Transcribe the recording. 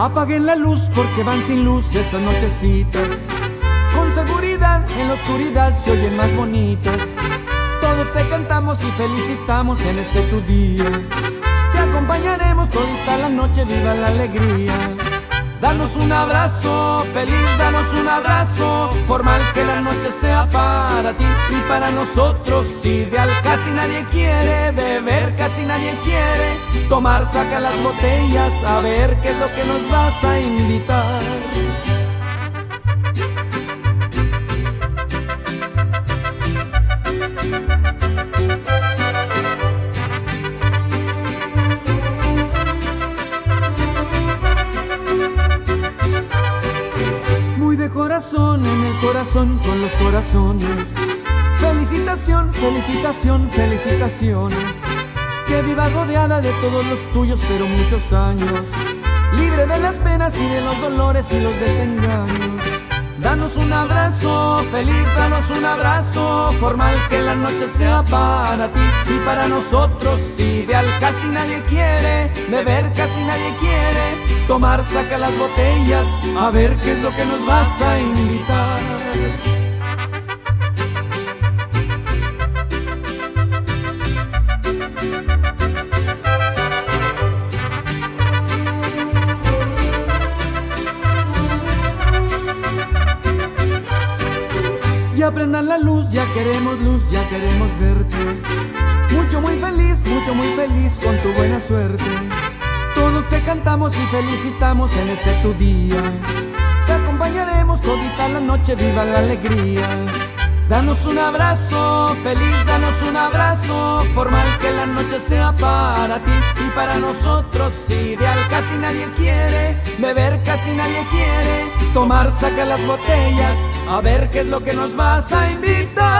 Apaguen la luz porque van sin luz estas nochecitas. Con seguridad en la oscuridad se oyen más bonitas. Todos te cantamos y felicitamos en este tu día. Te acompañaremos todita la noche, viva la alegría. Danos un abrazo, feliz, danos un abrazo. Formal que la noche sea para ti y para nosotros. Ideal, casi nadie quiere beber, casi nadie quiere tomar. Saca las botellas a ver qué es lo que nos vas a invitar. Muy de corazón en el corazón con los corazones. Felicitación, felicitación, felicitaciones. Que viva rodeada de todos los tuyos, pero muchos años. Libre de las penas y de los dolores y los desengaños. Danos un abrazo, feliz, danos un abrazo. Formal que la noche sea para ti y para nosotros. Ideal, casi nadie quiere beber, casi nadie quiere tomar. Saca las botellas a ver qué es lo que nos vas a invitar. Ya prendan la luz, ya queremos luz, ya queremos verte. Mucho, muy feliz, mucho, muy feliz con tu buena suerte. Todos te cantamos y felicitamos en este tu día. Te acompañaremos todita la noche, viva la alegría. Danos un abrazo, feliz, danos un abrazo. Formal que la noche sea para ti y para nosotros. Ideal, casi nadie quiere beber, casi nadie quiere tomar. Saca las botellas a ver qué es lo que nos vas a invitar.